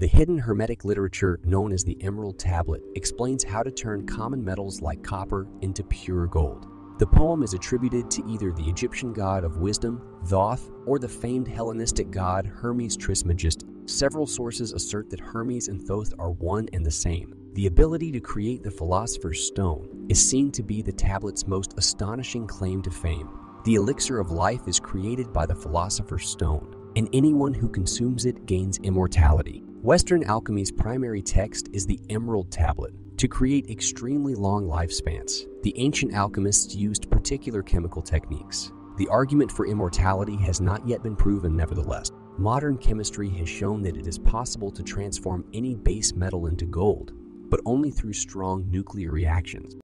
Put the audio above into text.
The hidden Hermetic literature known as the Emerald Tablet explains how to turn common metals like copper into pure gold. The poem is attributed to either the Egyptian god of wisdom, Thoth, or the famed Hellenistic god Hermes Trismegistus. Several sources assert that Hermes and Thoth are one and the same. The ability to create the Philosopher's Stone is seen to be the tablet's most astonishing claim to fame. The elixir of life is created by the Philosopher's Stone, and anyone who consumes it gains immortality. Western alchemy's primary text is the Emerald Tablet. To create extremely long lifespans, the ancient alchemists used particular chemical techniques. The argument for immortality has not yet been proven, nevertheless. Modern chemistry has shown that it is possible to transform any base metal into gold, but only through strong nuclear reactions.